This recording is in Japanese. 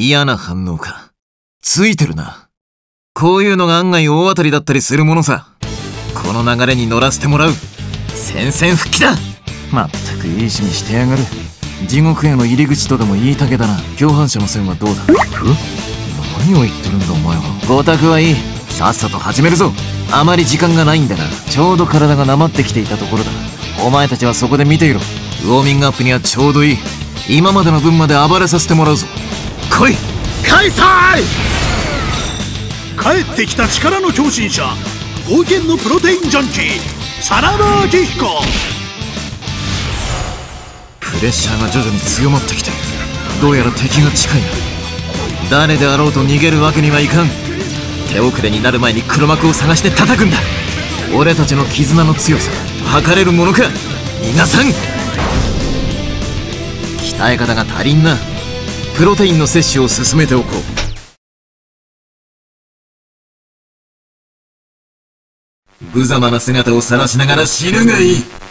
嫌な反応か。ついてるな。こういうのが案外大当たりだったりするものさ。この流れに乗らせてもらう。宣戦復帰だまったくいい趣味してやがる。地獄への入り口とでも言いたげだな。共犯者の線はどうだ？何を言ってるんだお前は。ごたくはいい。さっさと始めるぞ。あまり時間がないんだが、ちょうど体がなまってきていたところだ。お前たちはそこで見ていろ。ウォーミングアップにはちょうどいい。今までの分まで暴れさせてもらうぞ。来い。開催！帰ってきた力の強心者冒険のプロテインジャンキー真田明彦プレッシャーが徐々に強まってきてどうやら敵が近い。な誰であろうと逃げるわけにはいかん。手遅れになる前に黒幕を探して叩くんだ。俺たちの絆の強さ測れるものか。皆さん。鍛え方が足りんなプロテインの摂取を進めておこう。無様な姿を晒しながら死ぬがいい。